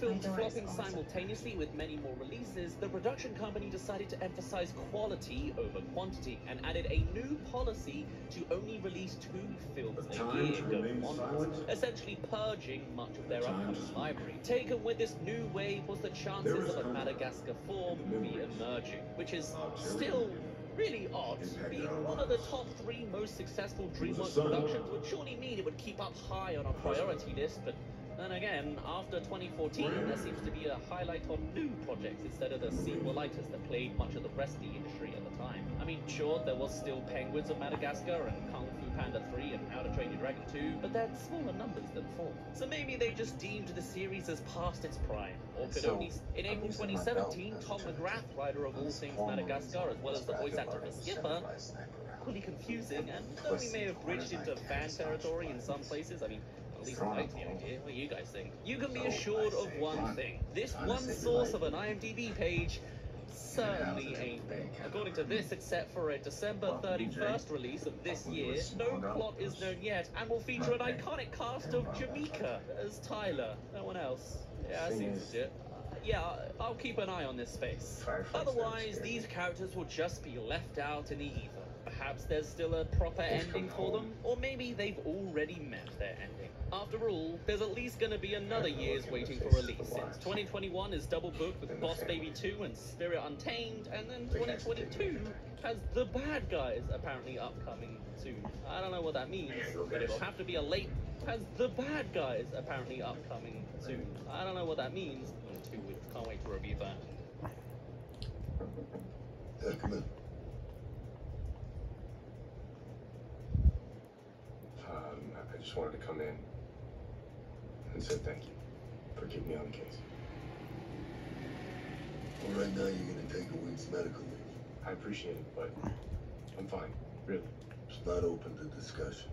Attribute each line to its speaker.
Speaker 1: films
Speaker 2: My door is
Speaker 1: flopping simultaneously with many more releases, the production company decided to emphasize quality over quantity and added a new policy to only release two films a year. going
Speaker 3: remain
Speaker 1: onwards, essentially purging much of their
Speaker 3: The
Speaker 1: upcoming library. Taken with this new wave was the chances of a Madagascar 4
Speaker 3: in the
Speaker 1: movie
Speaker 3: memories.
Speaker 1: emerging, which is still really odd. Being one of the top three most successful DreamWorks productions would surely mean it would keep up high on our priority list, but then again, after 2014, there seems to be a highlight on new projects instead of the sequelitis that plagued much of the rest of the industry at the time. I mean, sure, there was still Penguins of Madagascar and Kung Fu Panda 3 and How to Train Your Dragon 2, but they're smaller numbers than 4. So maybe they just deemed the series as past its prime, or could
Speaker 4: So,
Speaker 1: only... In April 2017, Tom McGrath, writer of all things Madagascar, as well as the voice actor for Skipper, equally confusing, and though we may have bridged into fan territory in some places, I mean, at least I like the idea. What do you guys think? You can be assured of one thing. This one source of an IMDb page certainly ain't me. According to this, except for a December 31st release of this year, no plot is known yet, and will feature an iconic cast of Jamaica as Tyler. No one else. Yeah, that seems legit. Yeah, I'll keep an eye on this space. Otherwise, these characters will just be left out in the ether. Perhaps there's still a proper ending for them, or maybe they've already met their ending. After all, there's at least going to be another year's waiting for release, since 2021 is double booked with Boss Baby 2 and Spirit Untamed, and then 2022 has The Bad Guys apparently upcoming soon. I don't know what that means, but it'll have to be a late. Has The Bad Guys apparently upcoming soon. I don't know what that means. In two weeks, can't wait to review that.
Speaker 4: Yeah, come in.
Speaker 3: Um, I just wanted to come in and say thank you for keeping me on the case.
Speaker 4: Well, right now you're gonna take a week's medical leave.
Speaker 3: I appreciate it, but I'm fine, really.
Speaker 4: It's not open to discussion.